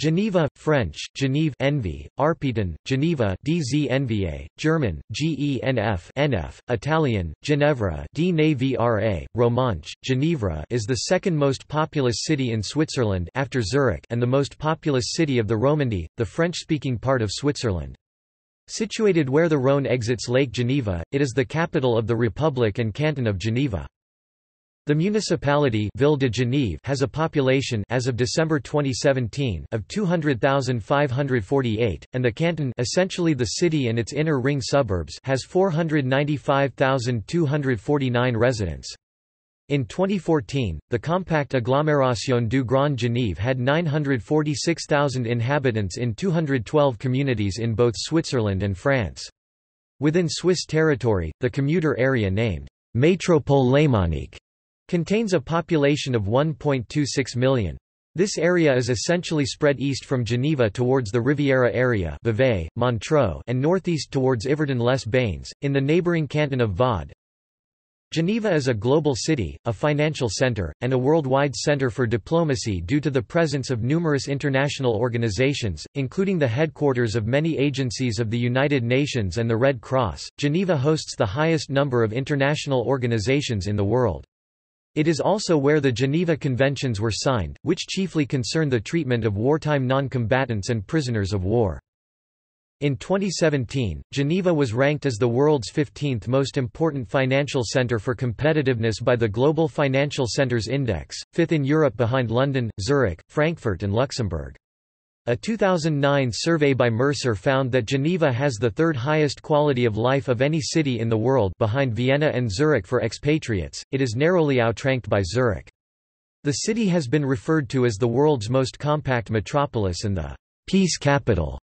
Geneva, French, Genève Envy, Arpitan, Geneva DZNVA, German, GENF NF, Italian, Ginevra DNAVRA, Romanche, Ginevra is the second most populous city in Switzerland after Zurich and the most populous city of the Romandy, the French-speaking part of Switzerland. Situated where the Rhône exits Lake Geneva, it is the capital of the Republic and canton of Geneva. The municipality Ville de Genève has a population as of December 2017 of 200,548 and the canton essentially the city and its inner ring suburbs has 495,249 residents. In 2014, the compact agglomération du Grand Genève had 946,000 inhabitants in 212 communities in both Switzerland and France. Within Swiss territory, the commuter area named Métropole Lémanique Contains a population of 1.26 million. This area is essentially spread east from Geneva towards the Riviera area Vevey, Montreux and northeast towards Yverdon-les-Bains, in the neighbouring canton of Vaud. Geneva is a global city, a financial centre, and a worldwide centre for diplomacy due to the presence of numerous international organizations, including the headquarters of many agencies of the United Nations and the Red Cross. Geneva hosts the highest number of international organizations in the world. It is also where the Geneva Conventions were signed, which chiefly concern the treatment of wartime non-combatants and prisoners of war. In 2017, Geneva was ranked as the world's 15th most important financial center for competitiveness by the Global Financial Centers Index, fifth in Europe behind London, Zurich, Frankfurt and Luxembourg. A 2009 survey by Mercer found that Geneva has the third highest quality of life of any city in the world behind Vienna and Zurich for expatriates, it is narrowly outranked by Zurich. The city has been referred to as the world's most compact metropolis and the peace capital.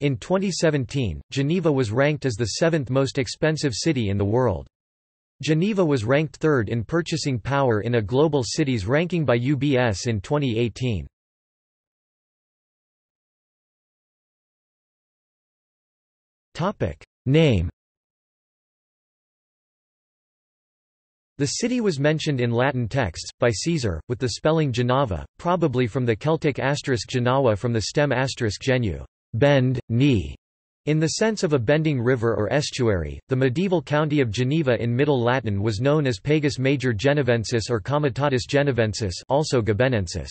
In 2017, Geneva was ranked as the seventh most expensive city in the world. Geneva was ranked third in purchasing power in a global cities ranking by UBS in 2018. Name The city was mentioned in Latin texts, by Caesar, with the spelling Genava, probably from the Celtic asterisk Genawa from the stem asterisk genu, bend, knee. In the sense of a bending river or estuary, the medieval county of Geneva in Middle Latin was known as Pagus Major Genevensis or Comitatus Genevensis also Gebennensis.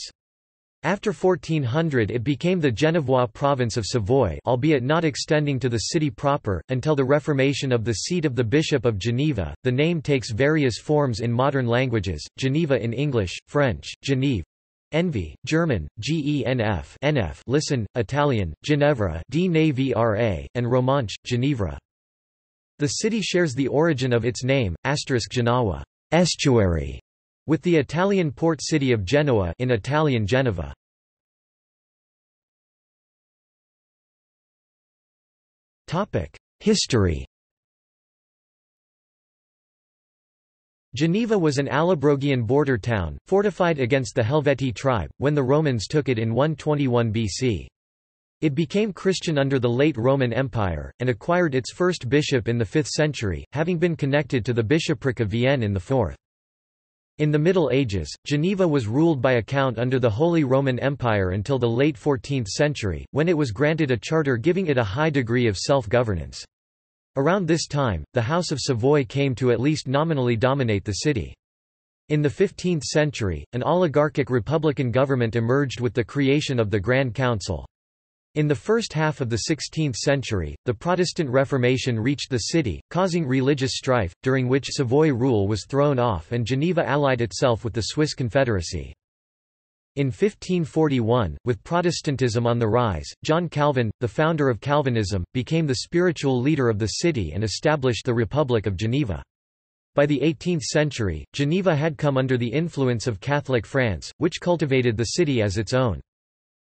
After 1400 it became the Genevois province of Savoy albeit not extending to the city proper, until the reformation of the seat of the Bishop of Geneva. The name takes various forms in modern languages, Geneva in English, French, Genève, Envy, German, Genf NF listen, Italian, Ginevra D and Romanche, Ginevra. The city shares the origin of its name, asterisk Genawa estuary, with the Italian port city of Genoa in Italian Genova. History Geneva was an Allobrogian border town, fortified against the Helvetii tribe, when the Romans took it in 121 BC. It became Christian under the late Roman Empire, and acquired its first bishop in the 5th century, having been connected to the bishopric of Vienne in the 4th. In the Middle Ages, Geneva was ruled by a count under the Holy Roman Empire until the late 14th century, when it was granted a charter giving it a high degree of self-governance. Around this time, the House of Savoy came to at least nominally dominate the city. In the 15th century, an oligarchic republican government emerged with the creation of the Grand Council. In the first half of the 16th century, the Protestant Reformation reached the city, causing religious strife, during which Savoy rule was thrown off and Geneva allied itself with the Swiss Confederacy. In 1541, with Protestantism on the rise, John Calvin, the founder of Calvinism, became the spiritual leader of the city and established the Republic of Geneva. By the 18th century, Geneva had come under the influence of Catholic France, which cultivated the city as its own.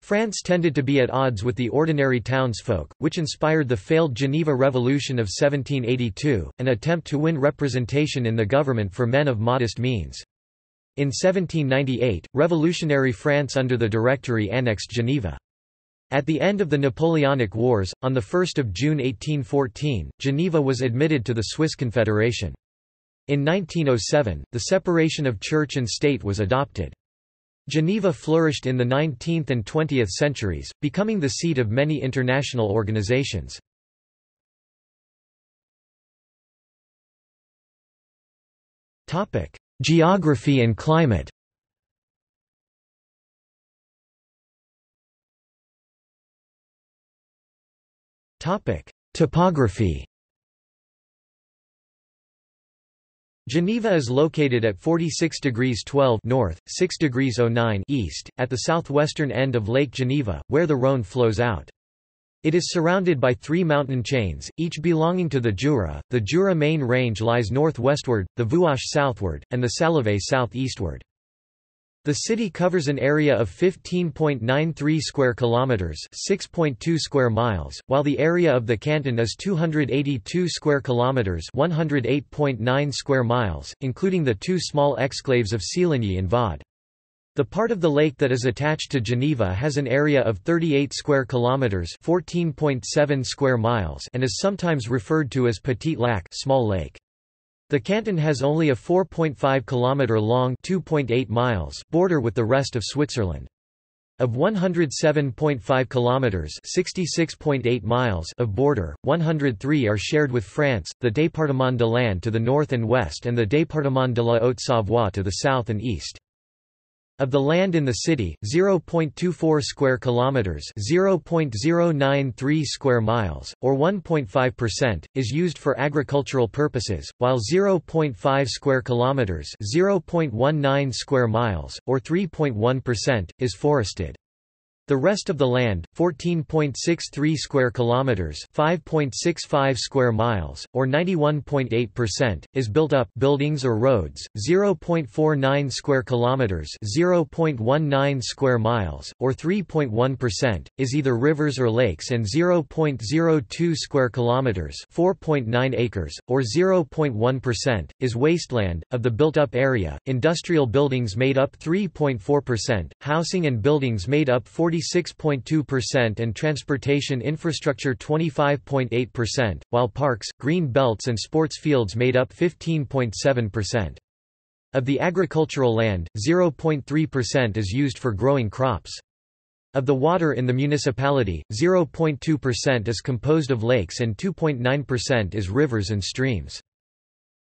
France tended to be at odds with the ordinary townsfolk, which inspired the failed Geneva Revolution of 1782, an attempt to win representation in the government for men of modest means. In 1798, revolutionary France under the Directory annexed Geneva. At the end of the Napoleonic Wars, on 1 June 1814, Geneva was admitted to the Swiss Confederation. In 1907, the separation of church and state was adopted. Geneva flourished in the 19th and 20th centuries, becoming the seat of many international organizations. Geography and climate Topography Geneva is located at 46 degrees 12 north, 6 degrees 09 east, at the southwestern end of Lake Geneva, where the Rhône flows out. It is surrounded by three mountain chains, each belonging to the Jura. The Jura main range lies northwestward, the Vuache southward, and the Salève southeastward. The city covers an area of 15.93 square kilometers, 6.2 square miles, while the area of the canton is 282 square kilometers, 108.9 square miles, including the two small exclaves of Céligny and Vaud. The part of the lake that is attached to Geneva has an area of 38 square kilometers, 14.7 square miles, and is sometimes referred to as Petit Lac, small lake. The canton has only a 4.5 km long (2.8 miles) border with the rest of Switzerland. Of 107.5 kilometers (66.8 miles) of border, 103 are shared with France, the Département de l'Ain to the north and west and the Département de la Haute-Savoie to the south and east. Of the land in the city, 0.24 square kilometers, 0.093 square miles, or 1.5%, is used for agricultural purposes, while 0.5 square kilometers, 0.19 square miles, or 3.1%, is forested. The rest of the land, 14.63 square kilometers, 5.65 square miles, or 91.8%, is built up buildings or roads, 0.49 square kilometers, 0.19 square miles, or 3.1%, is either rivers or lakes and 0.02 square kilometers, 4.9 acres, or 0.1%, is wasteland of the built-up area. Industrial buildings made up 3.4%, housing and buildings made up 40 46.2% and transportation infrastructure 25.8%, while parks, green belts and sports fields made up 15.7%. Of the agricultural land, 0.3% is used for growing crops. Of the water in the municipality, 0.2% is composed of lakes and 2.9% is rivers and streams.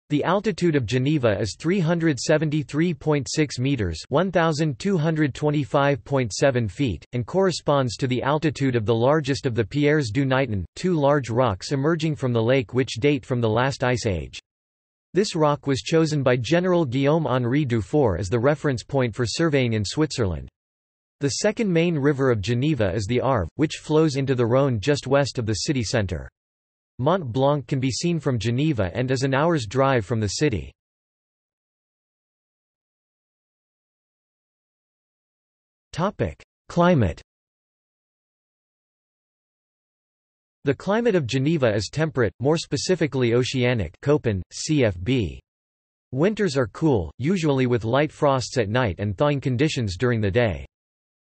The altitude of Geneva is 373.6 meters, 1225.7 feet, and corresponds to the altitude of the largest of the Pierres du Niton, two large rocks emerging from the lake which date from the last ice age. This rock was chosen by General Guillaume-Henri Dufour as the reference point for surveying in Switzerland. The second main river of Geneva is the Arve, which flows into the Rhône just west of the city centre. Mont Blanc can be seen from Geneva and is an hour's drive from the city. Climate The climate of Geneva is temperate, more specifically oceanic Köppen, CFB. Winters are cool, usually with light frosts at night and thawing conditions during the day.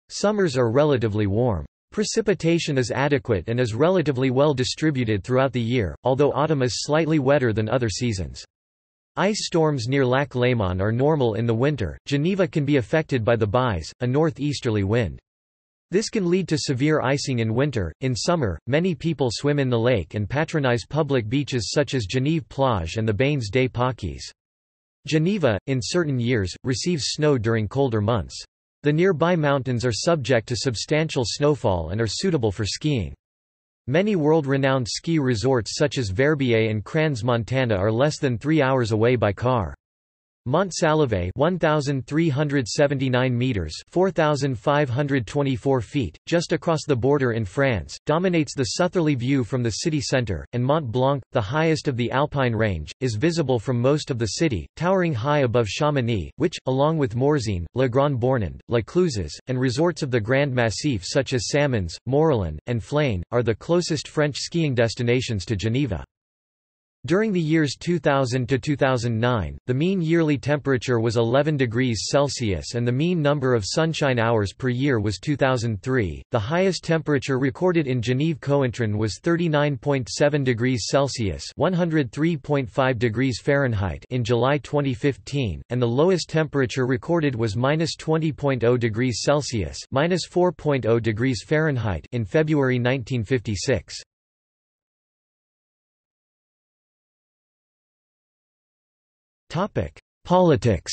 Summers are relatively warm. Precipitation is adequate and is relatively well distributed throughout the year, although autumn is slightly wetter than other seasons. Ice storms near Lac Léman are normal in the winter. Geneva can be affected by the bise, a northeasterly wind. This can lead to severe icing in winter. In summer, many people swim in the lake and patronize public beaches such as Genève Plage and the Bains des Paquis. Geneva, in certain years, receives snow during colder months. The nearby mountains are subject to substantial snowfall and are suitable for skiing. Many world-renowned ski resorts such as Verbier and Crans-Montana are less than three hours away by car. Mont Salève 1379 meters 4524 feet just across the border in France dominates the southerly view from the city center and Mont Blanc the highest of the Alpine range is visible from most of the city towering high above Chamonix which along with Morzine Le Grand Bornand La Clusaz and resorts of the Grand Massif such as Samoëns Morillon and Flaine are the closest French skiing destinations to Geneva During the years 2000 to 2009, the mean yearly temperature was 11 degrees Celsius and the mean number of sunshine hours per year was 2003. The highest temperature recorded in Genève-Cointrin was 39.7 degrees Celsius (103.5 degrees Fahrenheit) in July 2015, and the lowest temperature recorded was -20.0 degrees Celsius (-4.0 degrees Fahrenheit) in February 1956. Topic: Politics.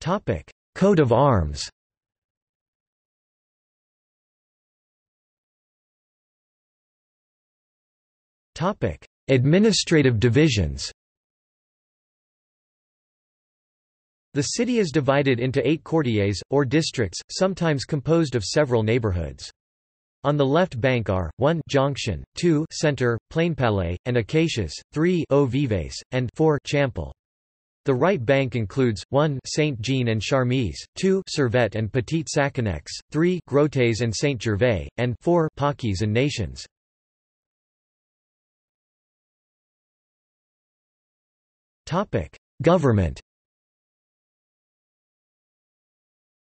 Topic: Coat of Arms. Topic: Administrative divisions. The city is divided into eight quartiers, or districts, sometimes composed of several neighborhoods. On the left bank are 1 Jonction, 2 Center, Plainpalais, and Acacias, 3 Eaux Vives, and 4 Champel. The right bank includes 1 Saint Jean and Charmilles, 2 Servette and Petit Saconnex, 3 Grottes and Saint Gervais, and 4 Pâquis and Nations. Topic: Government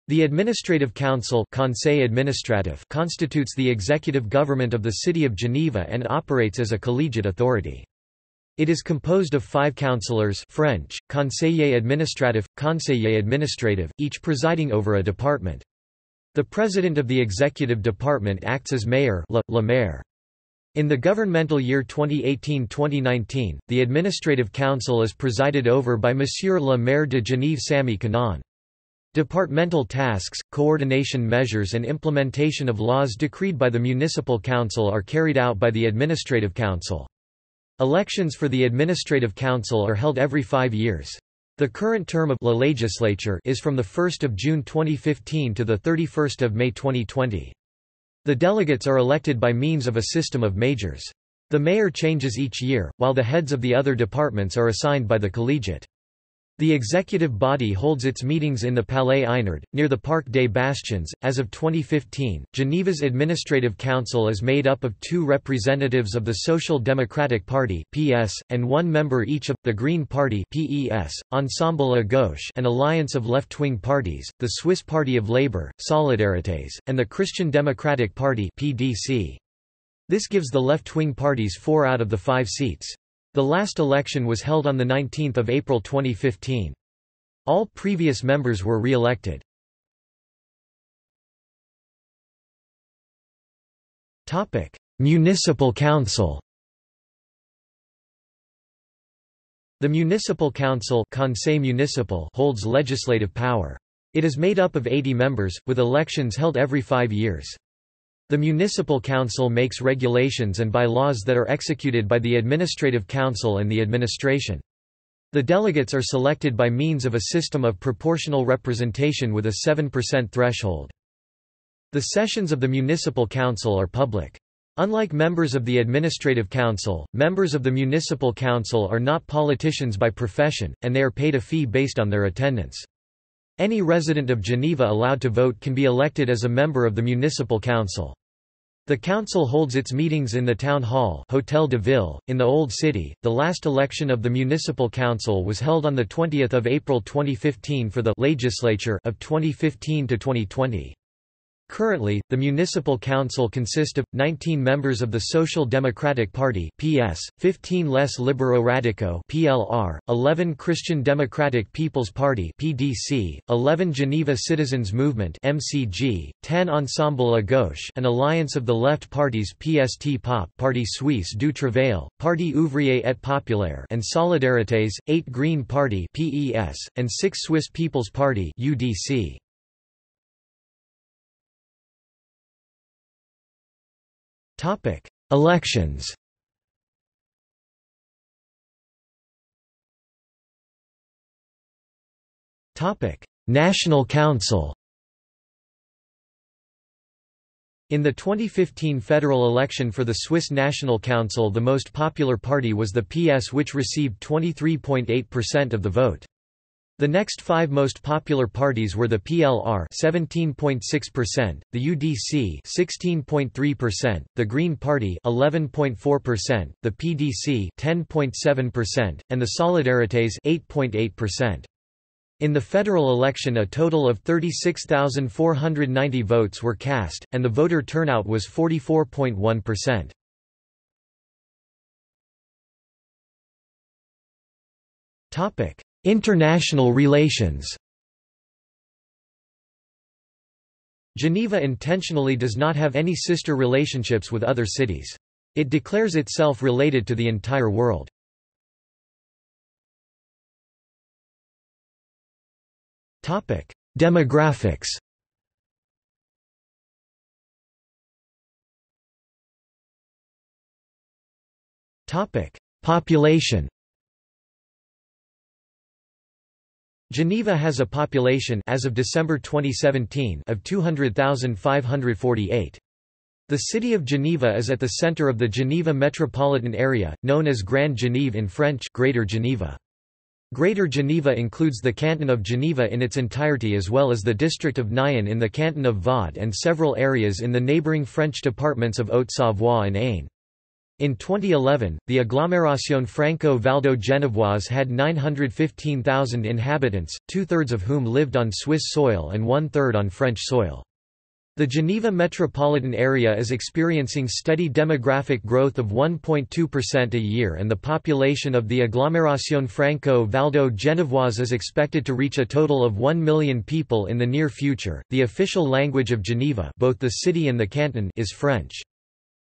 The Administrative Council Conseil Administratif constitutes the executive government of the City of Geneva and operates as a collegiate authority. It is composed of five councillors French, conseiller administratif, conseiller administrative, each presiding over a department. The president of the executive department acts as mayor le, le maire. In the governmental year 2018-2019, the Administrative Council is presided over by Monsieur le maire de Genève Sami Kanaan. Departmental tasks, coordination measures and implementation of laws decreed by the Municipal Council are carried out by the Administrative Council. Elections for the Administrative Council are held every five years. The current term of La Legislature is from 1 June 2015 to 31 May 2020. The delegates are elected by means of a system of Majorz. The mayor changes each year, while the heads of the other departments are assigned by the collegiate. The executive body holds its meetings in the Palais Eynard, near the Parc des Bastions. As of 2015, Geneva's Administrative Council is made up of two representatives of the Social Democratic Party (PS) and one member each of the Green Party (PES), Ensemble à Gauche, an alliance of left-wing parties, the Swiss Party of Labour, Solidarités, and the Christian Democratic Party (PDC). This gives the left-wing parties four out of the five seats. The last election was held on 19 April 2015. All previous members were re-elected. Municipal Council The Municipal Council Conseil Municipal holds legislative power. It is made up of 80 members, with elections held every five years. The municipal council makes regulations and bylaws that are executed by the administrative council and the administration. The delegates are selected by means of a system of proportional representation with a 7% threshold. The sessions of the municipal council are public. Unlike members of the administrative council, members of the municipal council are not politicians by profession, and they are paid a fee based on their attendance. Any resident of Geneva allowed to vote can be elected as a member of the municipal council. The council holds its meetings in the town hall Hotel de Ville, in the Old City. The last election of the municipal council was held on 20 April 2015 for the legislature of 2015 to 2020. Currently, the municipal council consists of 19 members of the Social Democratic Party (PS), 15 Les Libéraux Radicaux (PLR), 11 Christian Democratic People's Party (PDC), 11 Geneva Citizens Movement (MCG), 10 Ensemble à Gauche, an alliance of the left parties PST POP, Parti Suisse du Travail, Parti Ouvrier et Populaire, and Solidarités, 8 Green Party (PES), and 6 Swiss People's Party (UDC). Topic: Elections. Topic: National Council. In the 2015 federal election for the Swiss National Council the most popular party was the PS which received 23.8% of the vote. The next five most popular parties were the PLR 17.6%, the UDC 16.3%, the Green Party 11.4%, the PDC 10.7%, and the Solidarités 8.8%. In the federal election a total of 36,490 votes were cast, and the voter turnout was 44.1%. Topic: International relations Geneva intentionally does not have any sister relationships with other cities. It declares itself related to the entire world. Demographics Population Geneva has a population as of December 2017 of 200,548. The city of Geneva is at the center of the Geneva metropolitan area, known as Grand Genève in French Greater Geneva. Greater Geneva includes the canton of Geneva in its entirety as well as the district of Nyon in the canton of Vaud and several areas in the neighboring French departments of Haute-Savoie and Ain. In 2011, the agglomération Franco-Valdo-Genevoise had 915,000 inhabitants, two-thirds of whom lived on Swiss soil and one-third on French soil. The Geneva metropolitan area is experiencing steady demographic growth of 1.2% a year and the population of the agglomération Franco-Valdo-Genevoise is expected to reach a total of 1 million people in the near future. The official language of Geneva, both the city and the canton, is French.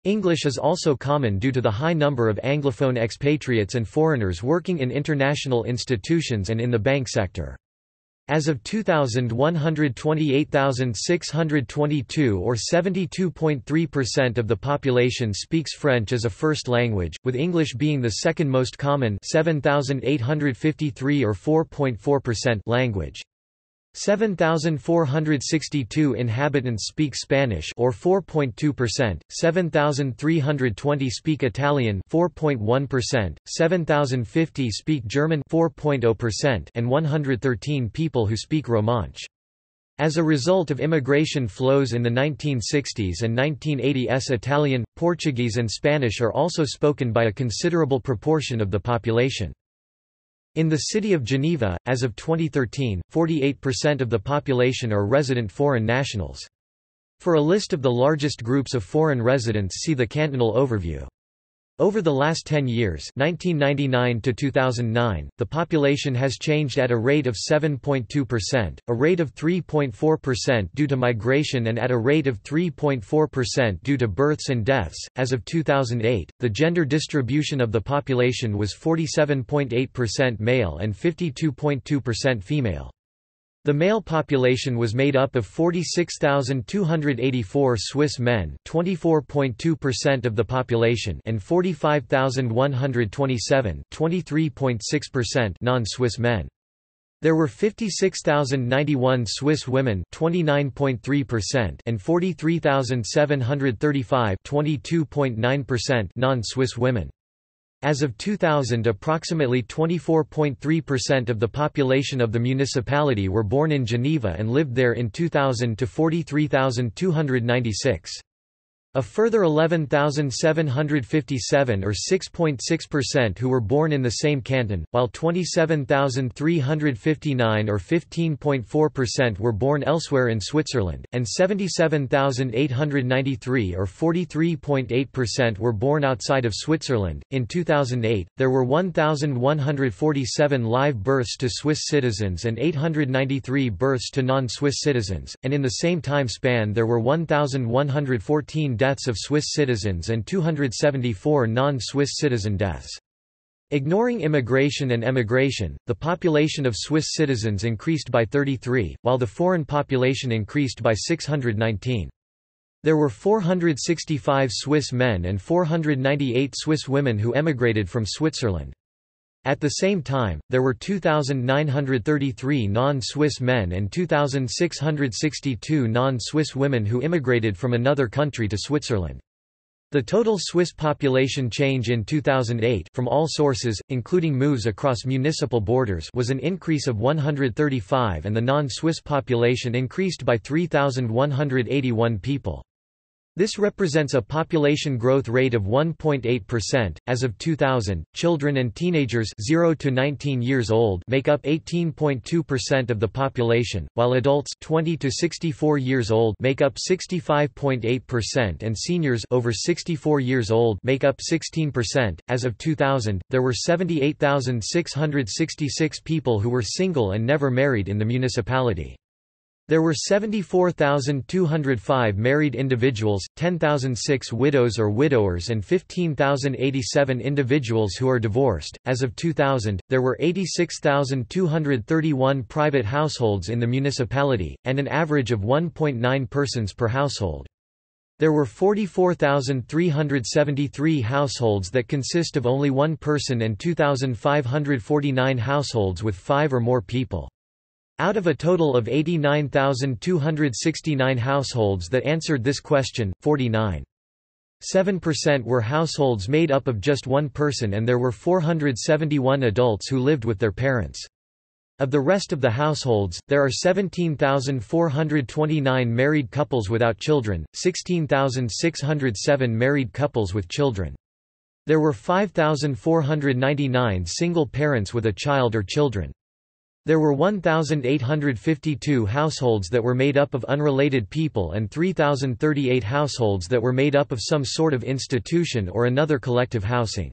English is also common due to the high number of Anglophone expatriates and foreigners working in international institutions and in the bank sector. As of 2000 128,622 or 72.3% of the population speaks French as a first language, with English being the second most common 7,853 or 4.4% language. 7,462 inhabitants speak Spanish or 4.2%, 7,320 speak Italian 4.1%, 7,050 speak German 4.0% and 113 people who speak Romansh. As a result of immigration flows in the 1960s and 1980s Italian, Portuguese and Spanish are also spoken by a considerable proportion of the population. In the city of Geneva, as of 2013, 48% of the population are resident foreign nationals. For a list of the largest groups of foreign residents see the cantonal overview. Over the last 10 years 1999 to 2009, the population has changed at a rate of 7.2%, a rate of 3.4% due to migration and at a rate of 3.4% due to births and deaths. As of 2008, the gender distribution of the population was 47.8% male and 52.2% female. The male population was made up of 46,284 Swiss men 24.2% of the population and 45,127 non-Swiss men. There were 56,091 Swiss women 29.3% and 43,735 non-Swiss women. As of 2000 approximately 24.3% of the population of the municipality were born in Geneva and lived there in 2000 to 43,296. A further 11,757 or 6.6% who were born in the same canton, while 27,359 or 15.4% were born elsewhere in Switzerland, and 77,893 or 43.8% were born outside of Switzerland. In 2008, there were 1,147 live births to Swiss citizens and 893 births to non-Swiss citizens, and in the same time span there were 1,114 deaths deaths of Swiss citizens and 274 non-Swiss citizen deaths. Ignoring immigration and emigration, the population of Swiss citizens increased by 33, while the foreign population increased by 619. There were 465 Swiss men and 498 Swiss women who emigrated from Switzerland. At the same time, there were 2,933 non-Swiss men and 2,662 non-Swiss women who immigrated from another country to Switzerland. The total Swiss population change in 2008 from all sources, including moves across municipal borders was an increase of 135 and the non-Swiss population increased by 3,181 people. This represents a population growth rate of 1.8%. As of 2000, children and teenagers 0 to 19 years old make up 18.2% of the population, while adults 20 to 64 years old make up 65.8% and seniors over 64 years old make up 16%. As of 2000, there were 78,666 people who were single and never married in the municipality. There were 74,205 married individuals, 10,006 widows or widowers, and 15,087 individuals who are divorced. As of 2000, there were 86,231 private households in the municipality, and an average of 1.9 persons per household. There were 44,373 households that consist of only one person and 2,549 households with five or more people. Out of a total of 89,269 households that answered this question, 49.7% were households made up of just one person and there were 471 adults who lived with their parents. Of the rest of the households, there are 17,429 married couples without children, 16,607 married couples with children. There were 5,499 single parents with a child or children. There were 1,852 households that were made up of unrelated people and 3,038 households that were made up of some sort of institution or another collective housing.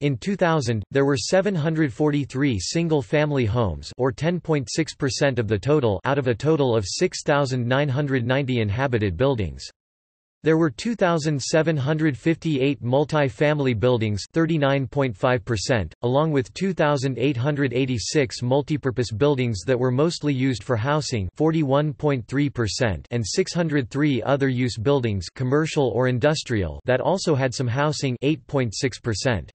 In 2000, there were 743 single-family homes or 10.6% of the total out of a total of 6,990 inhabited buildings. There were 2,758 multi-family buildings 39.5%, along with 2,886 multipurpose buildings that were mostly used for housing 41.3% and 603 other use buildings commercial or industrial that also had some housing 8.6%.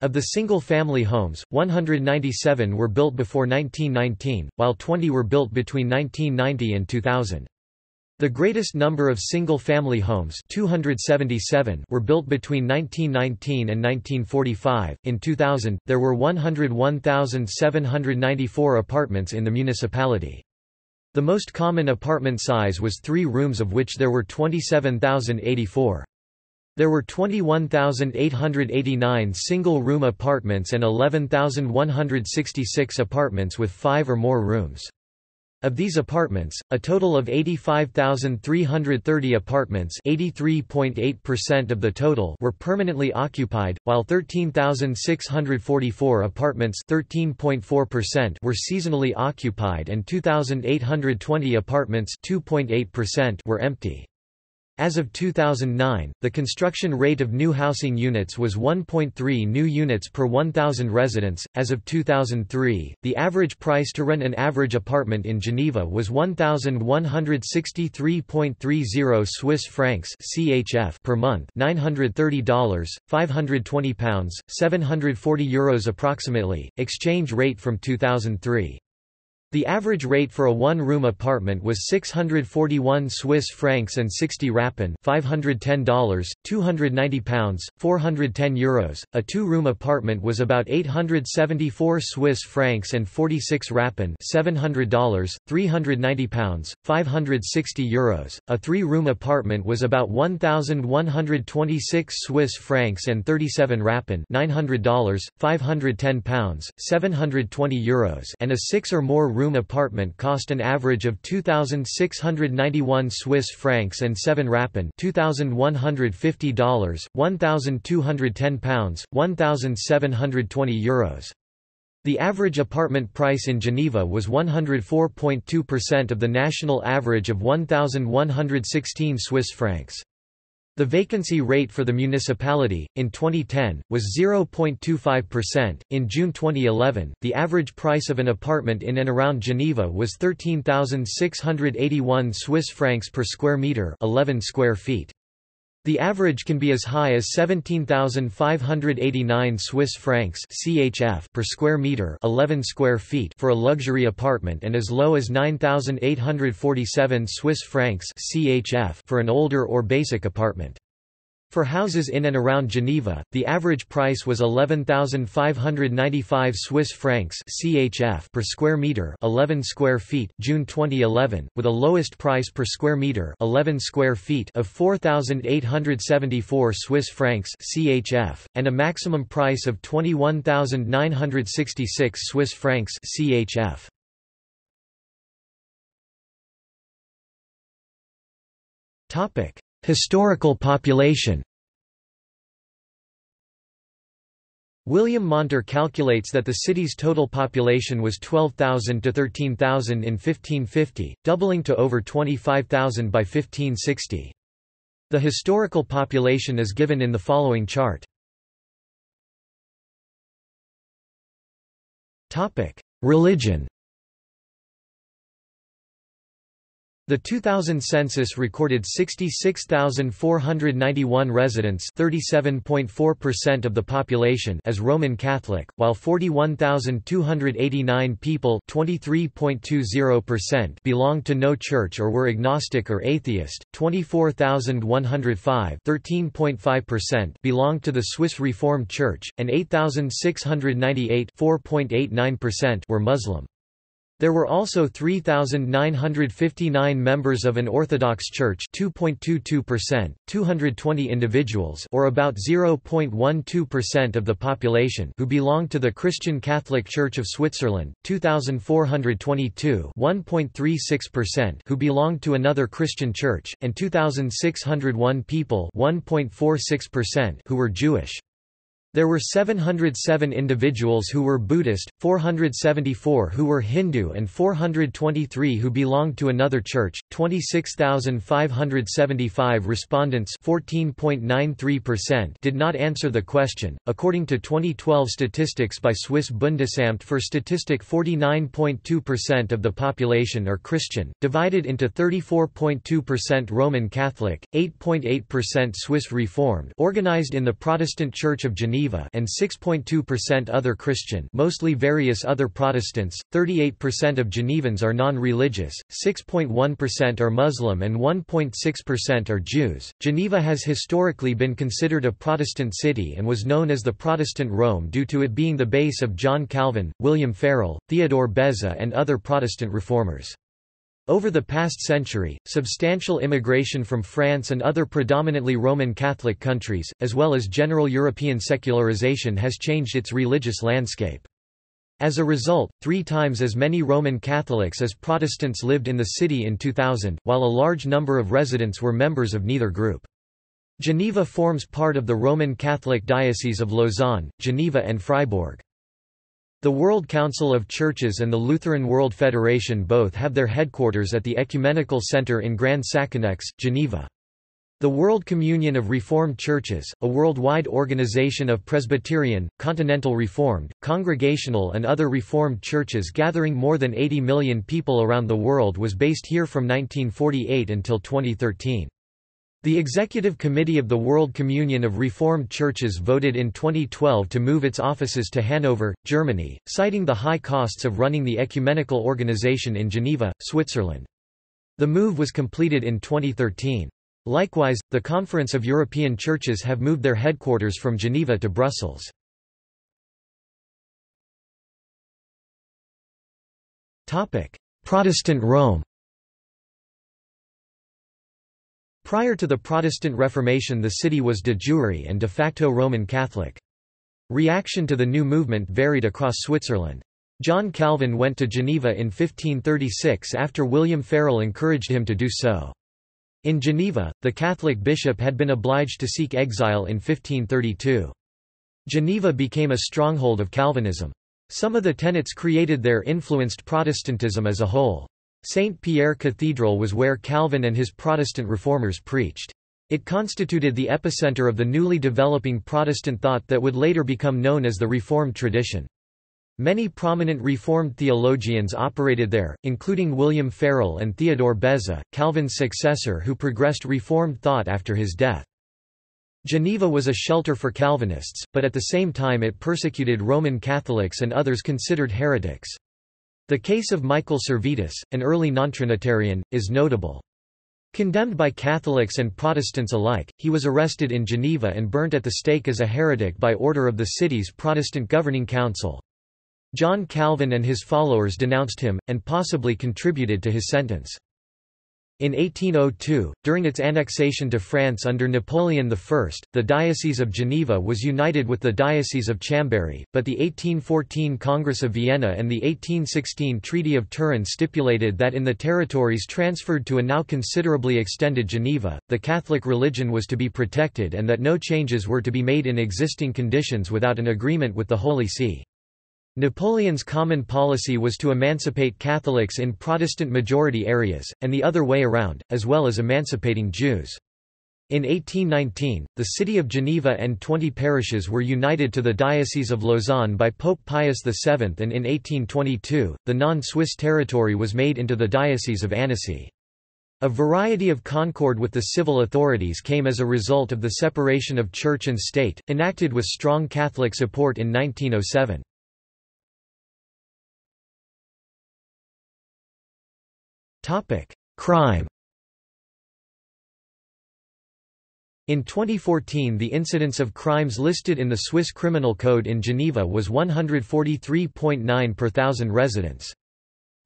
Of the single-family homes, 197 were built before 1919, while 20 were built between 1990 and 2000. The greatest number of single-family homes 277 were built between 1919 and 1945. In 2000, there were 101,794 apartments in the municipality. The most common apartment size was three rooms of which there were 27,084. There were 21,889 single-room apartments and 11,166 apartments with five or more rooms. Of these apartments, a total of 85,330 apartments (83.8% of the total were permanently occupied, while 13,644 apartments (13.4%) were seasonally occupied and 2,820 apartments (2.8%) were empty. As of 2009, the construction rate of new housing units was 1.3 new units per 1,000 residents. As of 2003, the average price to rent an average apartment in Geneva was 1,163.30 Swiss francs (CHF) per month, $930, 520 pounds, 740 euros approximately. Exchange rate from 2003. The average rate for a one-room apartment was 641 Swiss francs and 60 rappen $510, 290 pounds, 410 euros. A two-room apartment was about 874 Swiss francs and 46 rappen $700, 390 pounds, 560 euros. A three-room apartment was about 1126 Swiss francs and 37 rappen $900, 510 pounds, 720 euros and a six or more room room apartment cost an average of 2691 Swiss francs and 7 rappen $2150 1210 pounds 1720 euros. The average apartment price in Geneva was 104.2% of the national average of 1116 Swiss francs the vacancy rate for the municipality, in 2010, was 0.25%. In June 2011, the average price of an apartment in and around Geneva was 13,681 Swiss francs per square metre 11 square feet. The average can be as high as 17,589 Swiss francs (CHF) per square meter, 11 square feet for a luxury apartment and as low as 9,847 Swiss francs (CHF) for an older or basic apartment. For houses in and around Geneva, the average price was 11,595 Swiss francs (CHF) per square meter, 11 square feet, June 2011, with a lowest price per square meter, 11 square feet of 4,874 Swiss francs (CHF), and a maximum price of 21,966 Swiss francs (CHF). Topic: Historical population William Monter calculates that the city's total population was 12,000 to 13,000 in 1550, doubling to over 25,000 by 1560. The historical population is given in the following chart. Religion The 2000 census recorded 66,491 residents 37.4% of the population as Roman Catholic, while 41,289 people 23.20% belonged to no church or were agnostic or atheist, 24,105 13.5% belonged to the Swiss Reformed Church, and 8,698 4.89% were Muslim. There were also 3,959 members of an Orthodox Church 2.22%, 220 individuals or about 0.12% of the population who belonged to the Christian Catholic Church of Switzerland, 2,422 1.36% who belonged to another Christian church, and 2,601 people 1.46% who were Jewish. There were 707 individuals who were Buddhist, 474 who were Hindu and 423 who belonged to another church. 26,575 respondents 14.93%, did not answer the question. According to 2012 statistics by Swiss Bundesamt for Statistic 49.2% of the population are Christian, divided into 34.2% Roman Catholic, 8.8% Swiss Reformed organized in the Protestant Church of Geneva And 6.2% other Christian mostly various other Protestants, 38% of Genevans are non-religious, 6.1% are Muslim and 1.6% are Jews. Geneva has historically been considered a Protestant city and was known as the Protestant Rome due to it being the base of John Calvin, William Farel, Theodore Beza and other Protestant reformers. Over the past century, substantial immigration from France and other predominantly Roman Catholic countries, as well as general European secularization has changed its religious landscape. As a result, three times as many Roman Catholics as Protestants lived in the city in 2000, while a large number of residents were members of neither group. Geneva forms part of the Roman Catholic Diocese of Lausanne, Geneva and Fribourg. The World Council of Churches and the Lutheran World Federation both have their headquarters at the Ecumenical Center in Grand Saconnex, Geneva. The World Communion of Reformed Churches, a worldwide organization of Presbyterian, Continental Reformed, Congregational and other Reformed churches gathering more than 80 million people around the world was based here from 1948 until 2013. The Executive Committee of the World Communion of Reformed Churches voted in 2012 to move its offices to Hanover, Germany, citing the high costs of running the ecumenical organization in Geneva, Switzerland. The move was completed in 2013. Likewise, the Conference of European Churches have moved their headquarters from Geneva to Brussels. Protestant Rome Prior to the Protestant Reformation the city was de jure and de facto Roman Catholic. Reaction to the new movement varied across Switzerland. John Calvin went to Geneva in 1536 after William Farel encouraged him to do so. In Geneva, the Catholic bishop had been obliged to seek exile in 1532. Geneva became a stronghold of Calvinism. Some of the tenets created there influenced Protestantism as a whole. St. Pierre Cathedral was where Calvin and his Protestant reformers preached. It constituted the epicenter of the newly developing Protestant thought that would later become known as the Reformed tradition. Many prominent Reformed theologians operated there, including William Farel and Theodore Beza, Calvin's successor who progressed Reformed thought after his death. Geneva was a shelter for Calvinists, but at the same time it persecuted Roman Catholics and others considered heretics. The case of Michael Servetus, an early nontrinitarian, is notable. Condemned by Catholics and Protestants alike, he was arrested in Geneva and burnt at the stake as a heretic by order of the city's Protestant governing council. John Calvin and his followers denounced him, and possibly contributed to his sentence. In 1802, during its annexation to France under Napoleon I, the Diocese of Geneva was united with the Diocese of Chambéry, but the 1814 Congress of Vienna and the 1816 Treaty of Turin stipulated that in the territories transferred to a now considerably extended Geneva, the Catholic religion was to be protected and that no changes were to be made in existing conditions without an agreement with the Holy See. Napoleon's common policy was to emancipate Catholics in Protestant-majority areas, and the other way around, as well as emancipating Jews. In 1819, the city of Geneva and 20 parishes were united to the Diocese of Lausanne by Pope Pius VII and in 1822, the non-Swiss territory was made into the Diocese of Annecy. A variety of concord with the civil authorities came as a result of the separation of church and state, enacted with strong Catholic support in 1907. Topic: Crime. In 2014 the incidence of crimes listed in the Swiss Criminal Code in Geneva was 143.9 per thousand residents.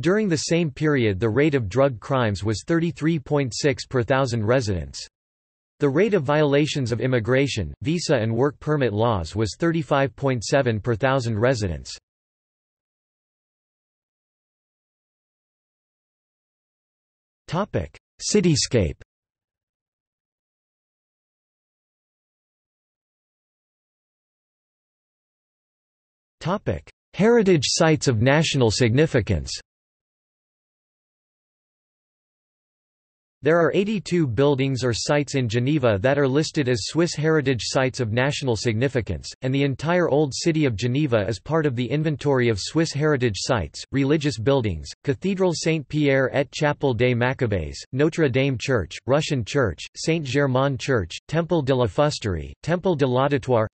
During the same period the rate of drug crimes was 33.6 per thousand residents. The rate of violations of immigration, visa and work permit laws was 35.7 per thousand residents. Topic: Cityscape. Topic: Heritage sites of national significance. There are 82 buildings or sites in Geneva that are listed as Swiss heritage sites of national significance, and the entire Old City of Geneva is part of the inventory of Swiss heritage sites. Religious buildings, Cathedral Saint-Pierre et Chapelle des Maccabees, Notre Dame Church, Russian Church, Saint-Germain Church, Temple de la Fusterie, Temple de l'Auditoire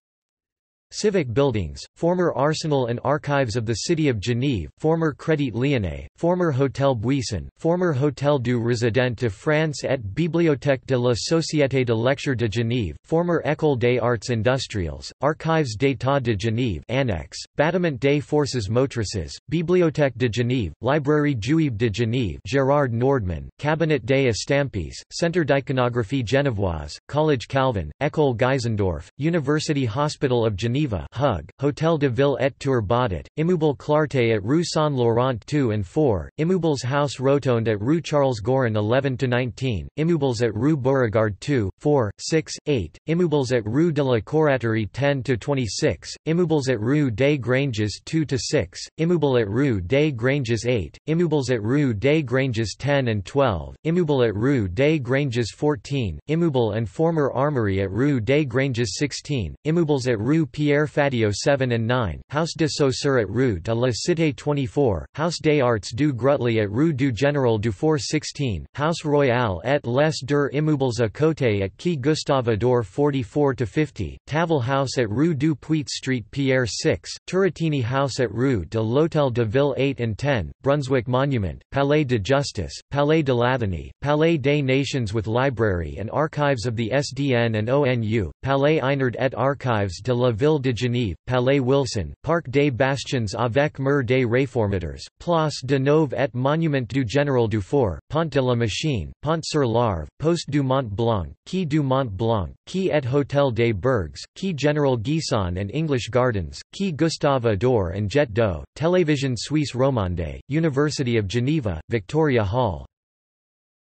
Civic buildings, former arsenal and archives of the city of Genève, former Crédit Lyonnais, former Hôtel Buisson, former Hôtel du Résident de France et Bibliothèque de la Société de Lecture de Genève, former École des Arts Industriels, Archives d'État de Genève Annex, Bâtiment des Forces Motrices, Bibliothèque de Genève, Librairie Juive de Genève Gerard Nordman, Cabinet des Estampes, Centre d'iconographie genevoise, College Calvin, École Geisendorf, University Hospital of Geneva Geneva Hug, Hôtel de Ville et Tour Baudet, Immeuble Clarté at Rue Saint-Laurent 2 and 4, Immeubles House Rotonde at Rue Charles Gorin 11-19, Immeubles at Rue Beauregard 2, 4, 6, 8, Immeubles at Rue de la Coraterie 10-26, Immeubles at Rue des Granges 2-6, Immeuble at Rue des Granges 8, Immeubles at Rue des Granges 10 and 12, Immeuble at Rue des Granges 14, Immeuble and former armory at Rue des Granges 16, Immeubles at Rue Pierre Pierre Fatio 7 and 9, House de Saussure at Rue de la Cité 24, House des Arts du Grutli at Rue du Général Dufour 16, House Royale et les deux immeubles à côté at Quai Gustave Ador 44-50, Tavel House at Rue du Puits Street Pierre 6, Turrettini House at Rue de l'Hôtel de Ville 8 and 10, Brunswick Monument, Palais de Justice, Palais de l'Athénée, Palais des Nations with Library and Archives of the SDN and ONU, Palais Eynard et Archives de la Ville de Genève, Palais Wilson, Parc des Bastions avec Mur des Réformateurs, Place de Neuve et Monument du Général Dufour, Pont de la Machine, Pont sur l'Arve, Poste du Mont Blanc, Quai du Mont Blanc, Quai et Hôtel des Bergues, Quai General Guisan and English Gardens, Quai Gustave Ador and Jet d'Eau, Télévision Suisse Romande, University of Geneva, Victoria Hall.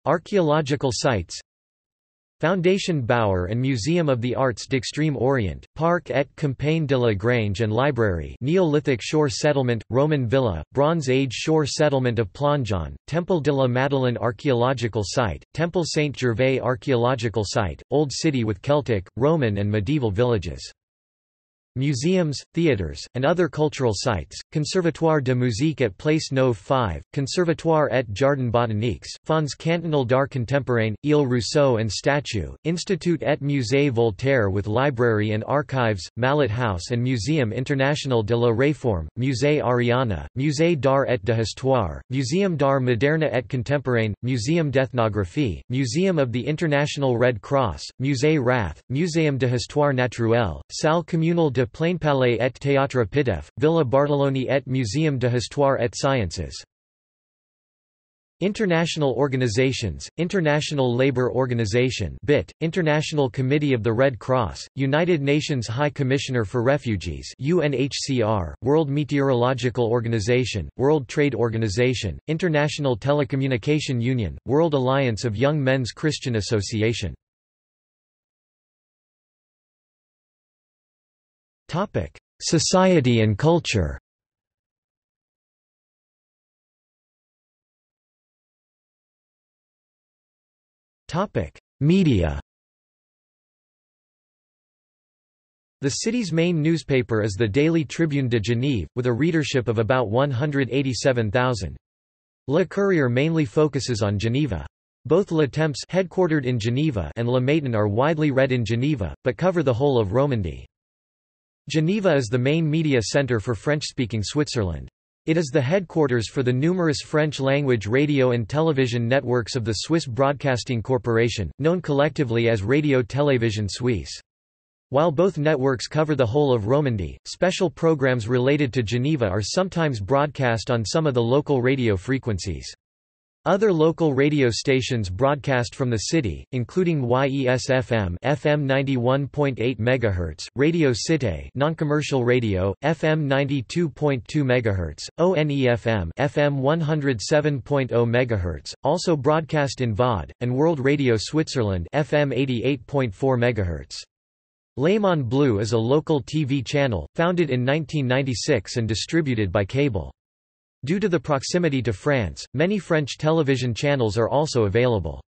Archaeological sites Foundation Bauer and Museum of the Arts d'Extrême Orient, Parc et Campagne de la Grange and Library Neolithic Shore Settlement, Roman Villa, Bronze Age Shore Settlement of Plongeon, Temple de la Madeleine Archaeological Site, Temple Saint-Gervais Archaeological Site, Old City with Celtic, Roman and medieval villages museums, theatres, and other cultural sites, Conservatoire de musique at Place Neuve 5, Conservatoire et Jardin botaniques, Fonds cantonal d'art contemporain, Ile Rousseau and Statue, Institut et Musée Voltaire with library and archives, Mallet House and Muséum International de la Réforme, Musée Ariana, Musée d'art et de histoire, Muséum d'art moderne et contemporain, Muséum d'ethnographie, Museum of the International Red Cross, Musée Rath, Muséum de histoire naturelle, Salle communale de Plainpalais et Théâtre Pitoëff, Villa Bartholoni et Muséum de histoire et sciences. International organizations, International Labour Organization BIT, International Committee of the Red Cross, United Nations High Commissioner for Refugees UNHCR, World Meteorological Organization, World Trade Organization, International Telecommunication Union, World Alliance of Young Men's Christian Association. Society and culture Media The city's main newspaper is the Daily Tribune de Genève, with a readership of about 187,000. Le Courrier mainly focuses on Geneva. Both Le Temps headquartered in Geneva and Le Matin are widely read in Geneva, but cover the whole of Romandy. Geneva is the main media center for French-speaking Switzerland. It is the headquarters for the numerous French-language radio and television networks of the Swiss Broadcasting Corporation, known collectively as Radio Télévision Suisse. While both networks cover the whole of Romandy, special programs related to Geneva are sometimes broadcast on some of the local radio frequencies. Other local radio stations broadcast from the city, including YES-FM FM 91.8 MHz, Radio Cité non-commercial radio, FM 92.2 MHz, ONE-FM FM 107.0 MHz, also broadcast in VOD, and World Radio Switzerland FM 88.4 MHz. Léman Bleu is a local TV channel, founded in 1996 and distributed by cable. Due to the proximity to France, many French television channels are also available.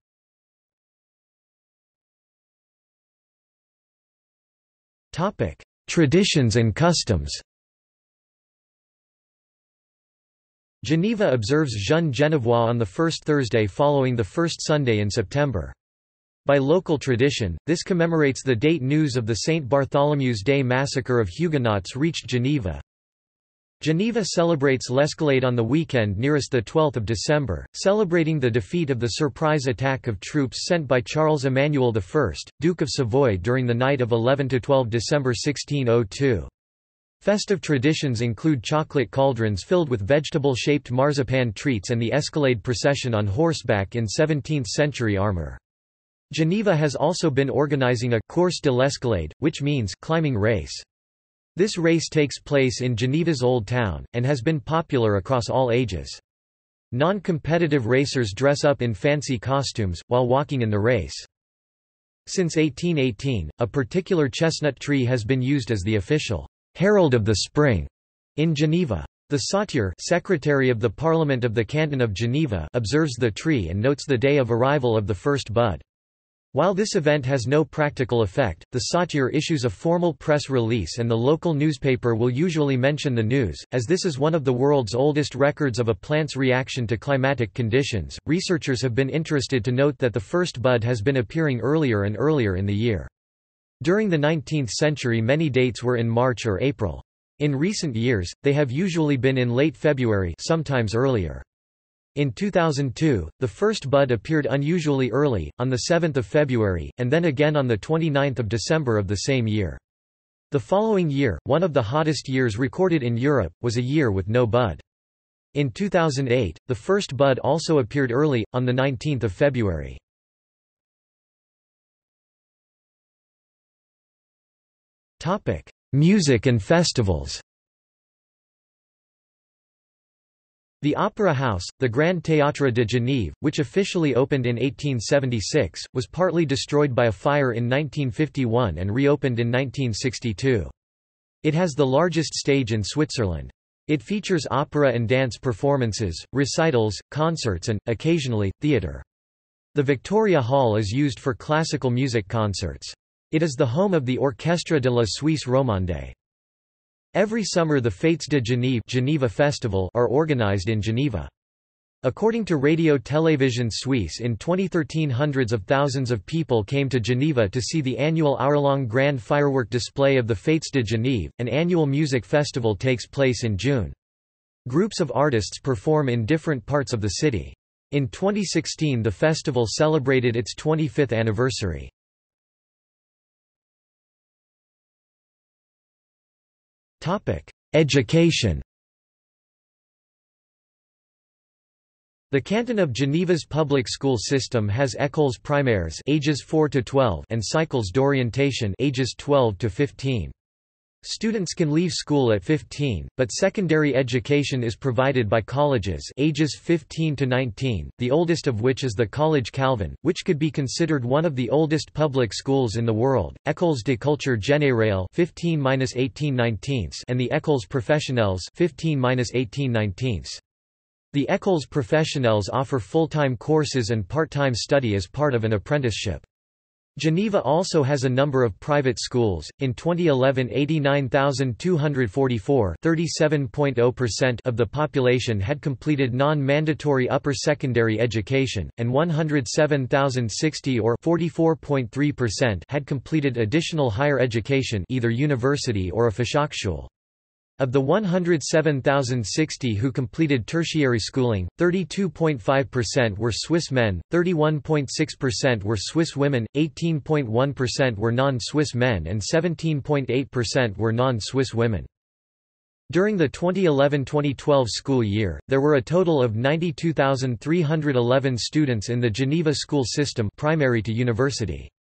Traditions and customs Geneva observes Jeune Genevois on the first Thursday following the first Sunday in September. By local tradition, this commemorates the date news of the St. Bartholomew's Day massacre of Huguenots reached Geneva. Geneva celebrates l'Escalade on the weekend nearest 12 December, celebrating the defeat of the surprise attack of troops sent by Charles Emmanuel I, Duke of Savoy during the night of 11–12 December 1602. Festive traditions include chocolate cauldrons filled with vegetable-shaped marzipan treats and the Escalade procession on horseback in 17th-century armor. Geneva has also been organizing a «course de l'escalade», which means «climbing race». This race takes place in Geneva's Old Town, and has been popular across all ages. Non-competitive racers dress up in fancy costumes, while walking in the race. Since 1818, a particular chestnut tree has been used as the official herald of the spring in Geneva. The sautier secretary of the Parliament of the Canton of Geneva observes the tree and notes the day of arrival of the first bud. While this event has no practical effect, the sautier issues a formal press release and the local newspaper will usually mention the news. As this is one of the world's oldest records of a plant's reaction to climatic conditions, researchers have been interested to note that the first bud has been appearing earlier and earlier in the year. During the 19th century many dates were in March or April. In recent years, they have usually been in late February sometimes earlier. In 2002, the first bud appeared unusually early, on 7 February, and then again on 29 December of the same year. The following year, one of the hottest years recorded in Europe, was a year with no bud. In 2008, the first bud also appeared early, on 19 February. Music and festivals The Opera House, the Grand Théâtre de Genève, which officially opened in 1876, was partly destroyed by a fire in 1951 and reopened in 1962. It has the largest stage in Switzerland. It features opera and dance performances, recitals, concerts and, occasionally, theatre. The Victoria Hall is used for classical music concerts. It is the home of the Orchestre de la Suisse Romande. Every summer the Fêtes de Genève Geneva Festival are organized in Geneva. According to Radio Télévision Suisse in 2013 hundreds of thousands of people came to Geneva to see the annual hour-long grand firework display of the Fêtes de Genève. An annual music festival takes place in June. Groups of artists perform in different parts of the city. In 2016 the festival celebrated its 25th anniversary. Education The canton of Geneva's public school system has écoles primaires ages 4 to 12 and cycles d'orientation ages 12 to 15. Students can leave school at 15, but secondary education is provided by colleges ages 15 to 19, the oldest of which is the Collège Calvin, which could be considered one of the oldest public schools in the world, Écoles de culture générale 15-18 and the Écoles professionnelles 15-18 The Écoles professionnelles offer full-time courses and part-time study as part of an apprenticeship. Geneva also has a number of private schools. In 2011, 89,244 37.0% of the population had completed non-mandatory upper secondary education, and 107,060 or 44.3% had completed additional higher education either university or a Fachhochschule. Of the 107,060 who completed tertiary schooling, 32.5% were Swiss men, 31.6% were Swiss women, 18.1% were non-Swiss men and 17.8% were non-Swiss women. During the 2011-2012 school year, there were a total of 92,311 students in the Geneva school system primary to university.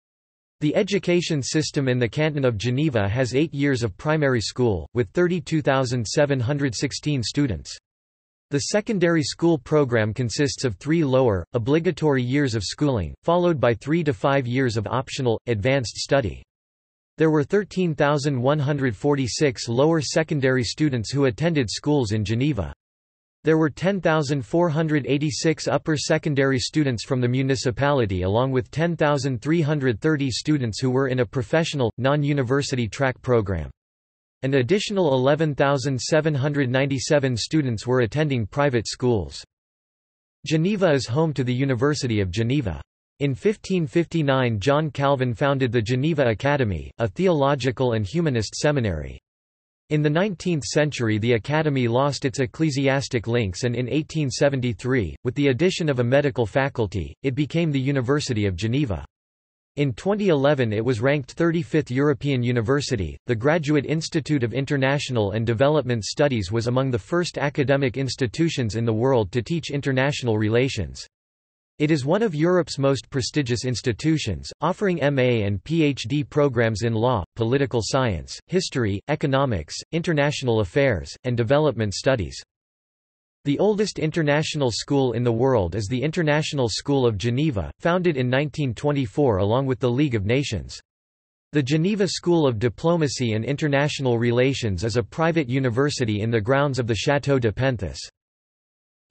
The education system in the canton of Geneva has eight years of primary school, with 32,716 students. The secondary school program consists of three lower, obligatory years of schooling, followed by three to five years of optional, advanced study. There were 13,146 lower secondary students who attended schools in Geneva. There were 10,486 upper secondary students from the municipality along with 10,330 students who were in a professional, non-university track program. An additional 11,797 students were attending private schools. Geneva is home to the University of Geneva. In 1559 John Calvin founded the Geneva Academy, a theological and humanist seminary. In the 19th century the academy lost its ecclesiastic links and in 1873, with the addition of a medical faculty, it became the University of Geneva. In 2011 it was ranked 35th European University. The Graduate Institute of International and Development Studies was among the first academic institutions in the world to teach international relations. It is one of Europe's most prestigious institutions, offering MA and PhD programs in law, political science, history, economics, international affairs, and development studies. The oldest international school in the world is the International School of Geneva, founded in 1924 along with the League of Nations. The Geneva School of Diplomacy and International Relations is a private university in the grounds of the Château de Penthes.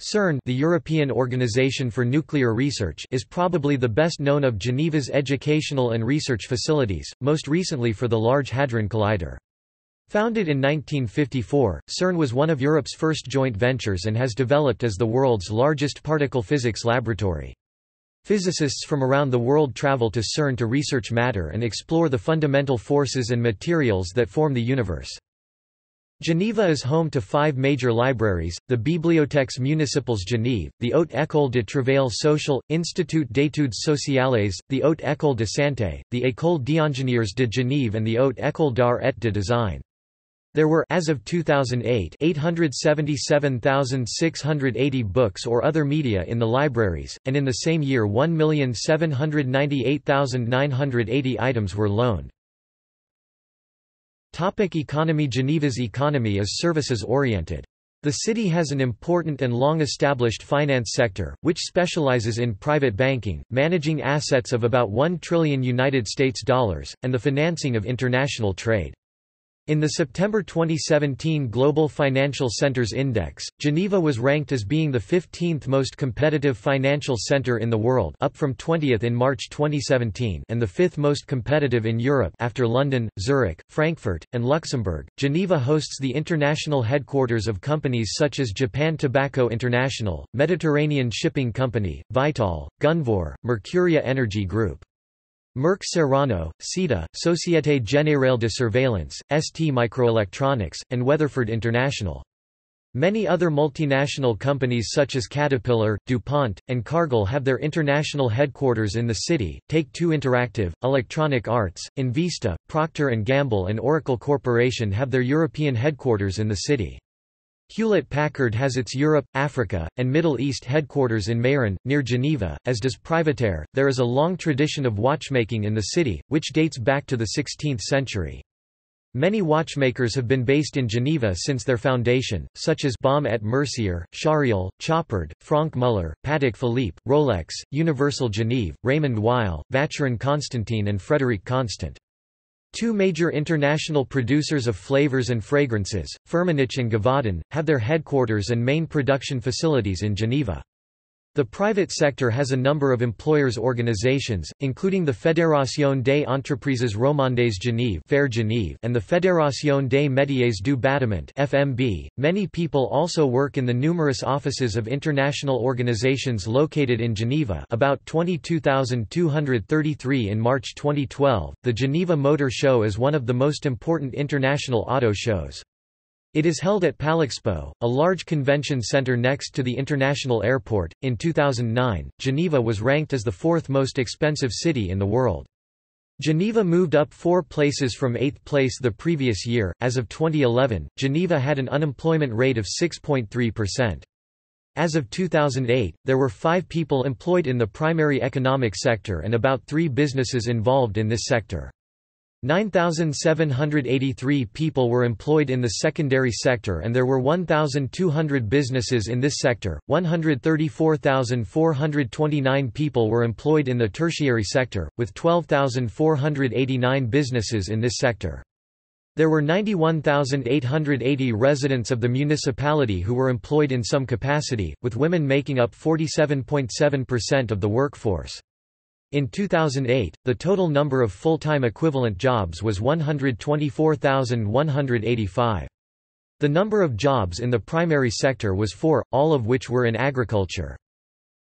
CERN the European Organization for Nuclear Research is probably the best known of Geneva's educational and research facilities, most recently for the Large Hadron Collider. Founded in 1954, CERN was one of Europe's first joint ventures and has developed as the world's largest particle physics laboratory. Physicists from around the world travel to CERN to research matter and explore the fundamental forces and materials that form the universe. Geneva is home to five major libraries, the Bibliothèques municipales Genève, the Haute École de Travail Social, Institut d'études sociales, the Haute École de Santé, the École d'ingénieurs de Genève and the Haute École d'art et de design. There were as of 2008 877,680 books or other media in the libraries, and in the same year 1,798,980 items were loaned. Topic economy Geneva's economy is services-oriented. The city has an important and long-established finance sector, which specializes in private banking, managing assets of about 1 trillion United States dollars, and the financing of international trade. In the September 2017 Global Financial Centers Index, Geneva was ranked as being the 15th most competitive financial center in the world up from 20th in March 2017 and the 5th most competitive in Europe after London, Zurich, Frankfurt, and Luxembourg. Geneva hosts the international headquarters of companies such as Japan Tobacco International, Mediterranean Shipping Company, Vitol, Gunvor, Mercuria Energy Group. Merck Serono, SITA, Société Générale de Surveillance, ST Microelectronics, and Weatherford International. Many other multinational companies such as Caterpillar, DuPont, and Cargill have their international headquarters in the city. Take-Two Interactive, Electronic Arts, Invista, Procter & Gamble and Oracle Corporation have their European headquarters in the city. Hewlett-Packard has its Europe, Africa, and Middle East headquarters in Meyrin, near Geneva, as does PrivatAir. There is a long tradition of watchmaking in the city, which dates back to the 16th century. Many watchmakers have been based in Geneva since their foundation, such as Baume et Mercier, Charriol, Chopard, Franck Muller, Patek Philippe, Rolex, Universal Genève, Raymond Weil, Vacheron Constantin and Frédérique Constant. Two major international producers of flavors and fragrances, Firmenich and Givaudan, have their headquarters and main production facilities in Geneva. The private sector has a number of employers' organizations, including the Fédération des entreprises romandes Genève, FER Genève and the Fédération des métiers du bâtiment (FMB). Many people also work in the numerous offices of international organizations located in Geneva, about 22,233 in March 2012. The Geneva Motor Show is one of the most important international auto shows. It is held at Palexpo, a large convention center next to the international airport. In 2009, Geneva was ranked as the fourth most expensive city in the world. Geneva moved up four places from eighth place the previous year. As of 2011, Geneva had an unemployment rate of 6.3%. As of 2008, there were five people employed in the primary economic sector and about three businesses involved in this sector. 9,783 people were employed in the secondary sector and there were 1,200 businesses in this sector, 134,429 people were employed in the tertiary sector, with 12,489 businesses in this sector. There were 91,880 residents of the municipality who were employed in some capacity, with women making up 47.7% of the workforce. In 2008, the total number of full-time equivalent jobs was 124,185. The number of jobs in the primary sector was four, all of which were in agriculture.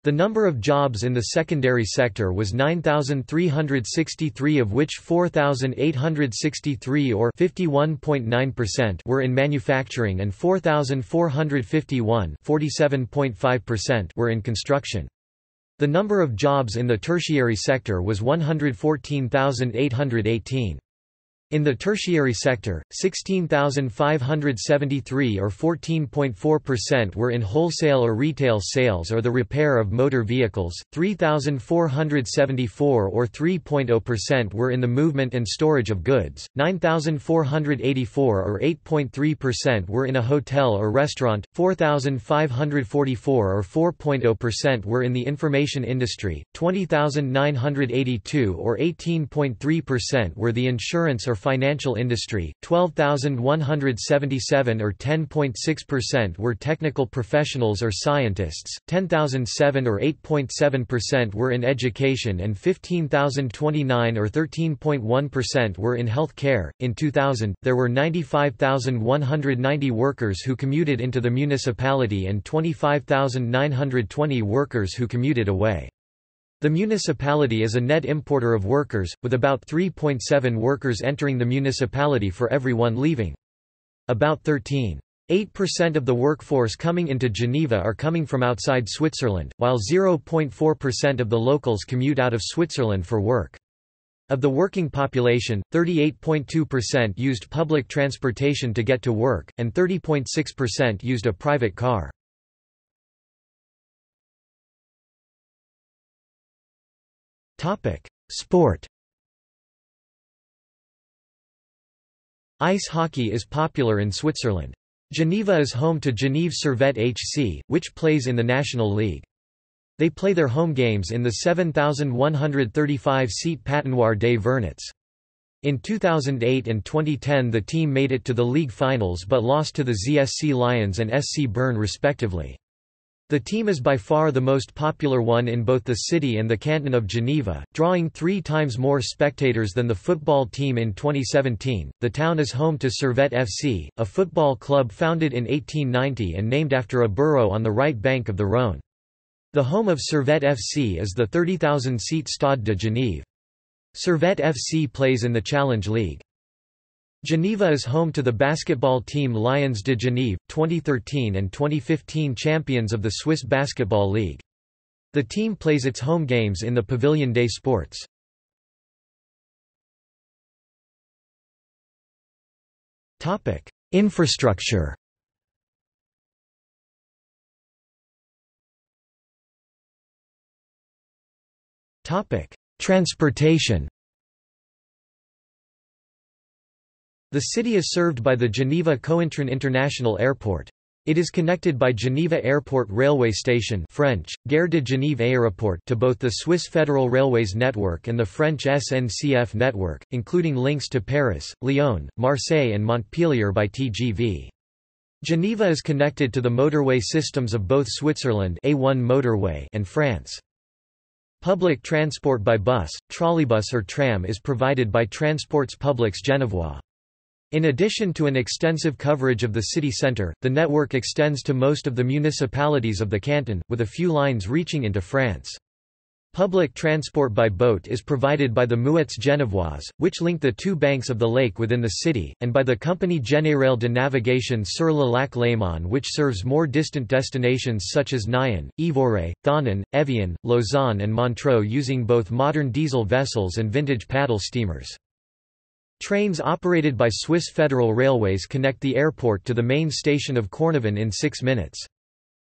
The number of jobs in the secondary sector was 9,363 of which 4,863 or 51.9% were in manufacturing and 4,451 were in construction. The number of jobs in the tertiary sector was 114,818. In the tertiary sector, 16,573 or 14.4% were in wholesale or retail sales or the repair of motor vehicles, 3,474 or 3.0% were in the movement and storage of goods, 9,484 or 8.3% were in a hotel or restaurant, 4,544 or 4.0% were in the information industry, 20,982 or 18.3% were the insurance or financial industry, 12,177 or 10.6% were technical professionals or scientists, 10,007 or 8.7% were in education and 15,029 or 13.1% were in health care. In 2000, there were 95,190 workers who commuted into the municipality and 25,920 workers who commuted away. The municipality is a net importer of workers, with about 3.7 workers entering the municipality for every one leaving. About 13.8% of the workforce coming into Geneva are coming from outside Switzerland, while 0.4% of the locals commute out of Switzerland for work. Of the working population, 38.2% used public transportation to get to work, and 30.6% used a private car. Sport Ice hockey is popular in Switzerland. Geneva is home to Genève Servette HC, which plays in the National League. They play their home games in the 7,135-seat Patinoire des Vernets. In 2008 and 2010 the team made it to the league finals but lost to the ZSC Lions and SC Bern respectively. The team is by far the most popular one in both the city and the canton of Geneva, drawing three times more spectators than the football team in 2017. The town is home to Servette FC, a football club founded in 1890 and named after a borough on the right bank of the Rhône. The home of Servette FC is the 30,000-seat Stade de Genève. Servette FC plays in the Challenge League. Geneva is home to the basketball team Lions de Genève, 2013 and 2015 champions of the Swiss Basketball League. The team plays its home games in the Pavillon des Sports. Infrastructure Transportation The city is served by the Geneva Cointrin International Airport. It is connected by Geneva Airport Railway Station French, Gare de Genève Aéroport to both the Swiss Federal Railways network and the French SNCF network, including links to Paris, Lyon, Marseille and Montpellier by TGV. Geneva is connected to the motorway systems of both Switzerland A1 motorway and France. Public transport by bus, trolleybus or tram is provided by Transports Publics Genevois. In addition to an extensive coverage of the city centre, the network extends to most of the municipalities of the canton, with a few lines reaching into France. Public transport by boat is provided by the Mouettes Genevoises, which link the two banks of the lake within the city, and by the Compagnie Générale de Navigation sur le lac Léman which serves more distant destinations such as Nyon, Yvoire, Thonon, Evian, Lausanne and Montreux using both modern diesel vessels and vintage paddle steamers. Trains operated by Swiss Federal Railways connect the airport to the main station of Cornavin in six minutes.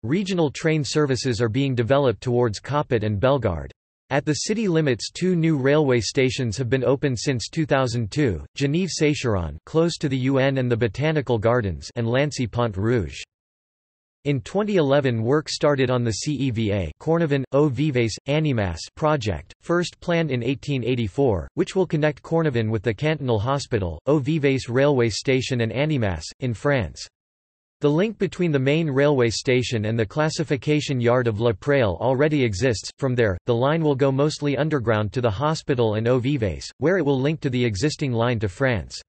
Regional train services are being developed towards Coppet and Bellegarde. At the city limits two new railway stations have been opened since 2002, Genève-Sécheron close to the UN and the Botanical Gardens and Lancy-Pont Rouge. In 2011 work started on the CEVA Cornavin, Eaux Vives, Annemasse project, first planned in 1884, which will connect Cornavin with the Cantonal Hospital, Eaux Vives railway station and Annemasse, in France. The link between the main railway station and the classification yard of La Praille already exists, from there, the line will go mostly underground to the hospital and Eaux Vives, where it will link to the existing line to France.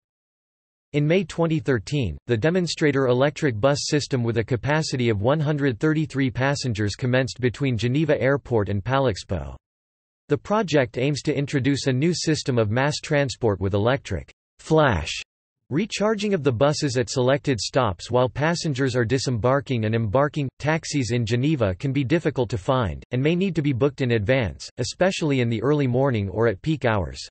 In May 2013, the demonstrator electric bus system with a capacity of 133 passengers commenced between Geneva Airport and Palexpo. The project aims to introduce a new system of mass transport with electric flash recharging of the buses at selected stops while passengers are disembarking and embarking. Taxis in Geneva can be difficult to find, and may need to be booked in advance, especially in the early morning or at peak hours.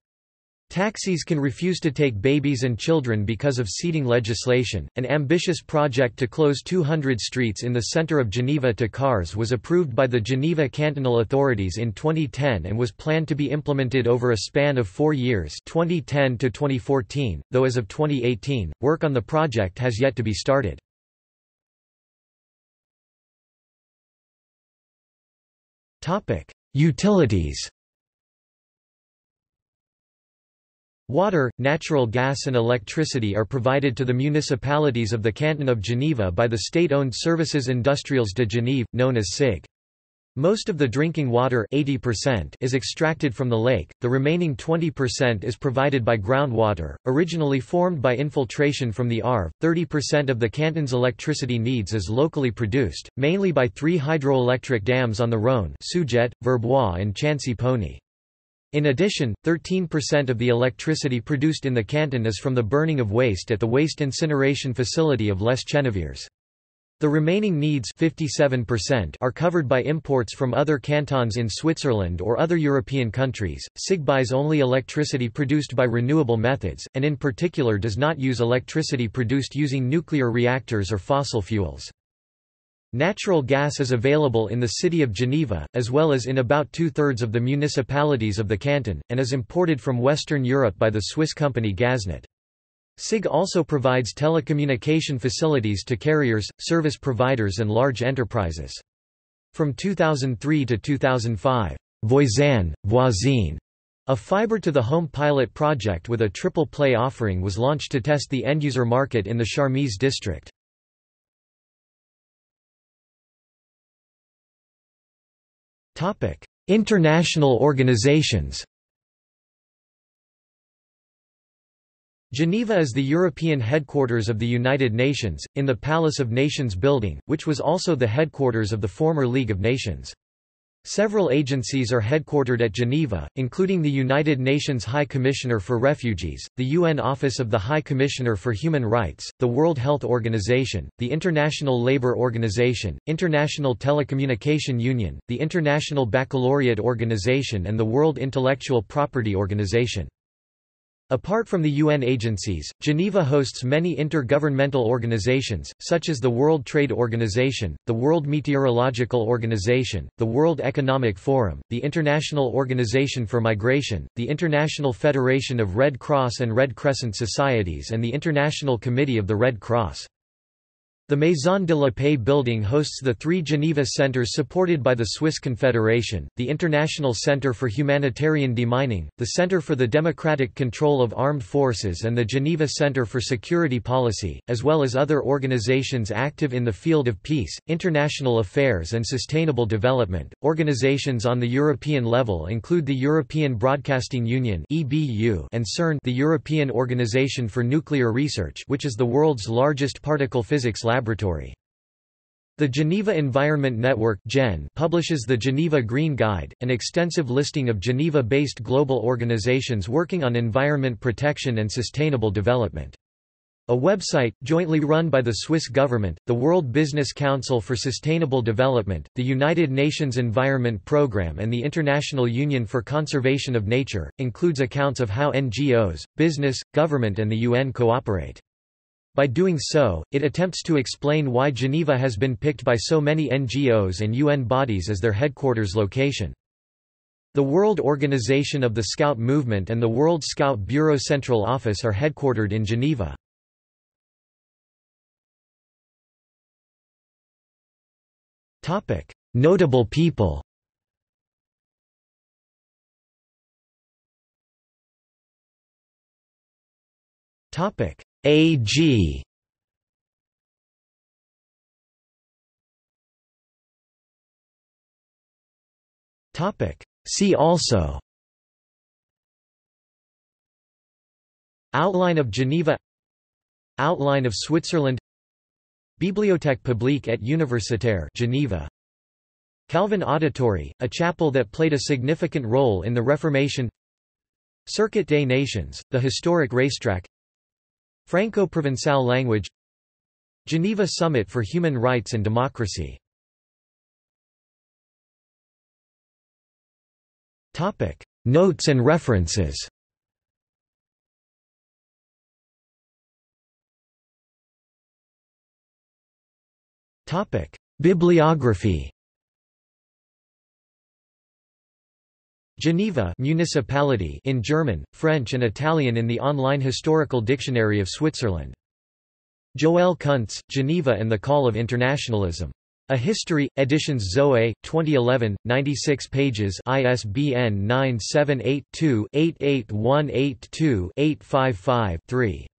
Taxis can refuse to take babies and children because of seating legislation. An ambitious project to close 200 streets in the center of Geneva to cars was approved by the Geneva cantonal authorities in 2010 and was planned to be implemented over a span of four years 2010 to 2014, though as of 2018, work on the project has yet to be started. Topic: Utilities Water, natural gas and electricity are provided to the municipalities of the Canton of Geneva by the state-owned Services Industriels de Genève, known as SIG. Most of the drinking water 80% is extracted from the lake, the remaining 20% is provided by groundwater, originally formed by infiltration from the Arve. 30% of the canton's electricity needs is locally produced, mainly by three hydroelectric dams on the Rhône Seujet, Verbois and Chancy-Pougny. In addition, 13% of the electricity produced in the canton is from the burning of waste at the waste incineration facility of Les Cheneviers. The remaining needs 57% are covered by imports from other cantons in Switzerland or other European countries. SIG buys only electricity produced by renewable methods, and in particular does not use electricity produced using nuclear reactors or fossil fuels. Natural gas is available in the city of Geneva, as well as in about two-thirds of the municipalities of the canton, and is imported from Western Europe by the Swiss company Gaznat. SIG also provides telecommunication facilities to carriers, service providers and large enterprises. From 2003 to 2005, Voisin, Voisine, A fiber-to-the-home pilot project with a triple play offering was launched to test the end-user market in the Charmilles district. International organizations Geneva is the European headquarters of the United Nations, in the Palace of Nations building, which was also the headquarters of the former League of Nations. Several agencies are headquartered at Geneva, including the United Nations High Commissioner for Refugees, the UN Office of the High Commissioner for Human Rights, the World Health Organization, the International Labour Organization, International Telecommunication Union, the International Baccalaureate Organization and the World Intellectual Property Organization. Apart from the UN agencies, Geneva hosts many intergovernmental organizations, such as the World Trade Organization, the World Meteorological Organization, the World Economic Forum, the International Organization for Migration, the International Federation of Red Cross and Red Crescent Societies and the International Committee of the Red Cross. The Maison de la Paix building hosts the three Geneva centers supported by the Swiss Confederation, the International Centre for Humanitarian Demining, the Centre for the Democratic Control of Armed Forces and the Geneva Centre for Security Policy, as well as other organizations active in the field of peace, international affairs and sustainable development. Organizations on the European level include the European Broadcasting Union (EBU) and CERN, the European Organization for Nuclear Research, which is the world's largest particle physics lab laboratory. The Geneva Environment Network publishes the Geneva Green Guide, an extensive listing of Geneva-based global organizations working on environment protection and sustainable development. A website, jointly run by the Swiss government, the World Business Council for Sustainable Development, the United Nations Environment Programme and the International Union for Conservation of Nature, includes accounts of how NGOs, business, government and the UN cooperate. By doing so, it attempts to explain why Geneva has been picked by so many NGOs and UN bodies as their headquarters location. The World Organization of the Scout Movement and the World Scout Bureau Central Office are headquartered in Geneva. Notable people Topic AG Topic. See also. Outline of Geneva. Outline of Switzerland. Bibliothèque publique et universitaire Geneva. Calvin Auditory, a chapel that played a significant role in the Reformation. Circuit des Nations, the historic racetrack Franco-Provençal language Geneva Summit for Human Rights and Democracy. Notes and references. Bibliography Geneva municipality in German, French and Italian in the online Historical Dictionary of Switzerland. Joël Kuntz, Geneva and the Call of Internationalism. A History, Editions Zoe, 2011, 96 pages ISBN 978-2-88182-855-3.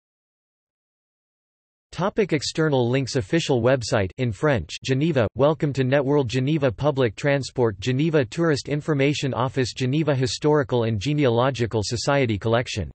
Topic external links Official website in French Geneva, Welcome to Networld Geneva Public Transport Geneva Tourist Information Office Geneva Historical and Genealogical Society Collection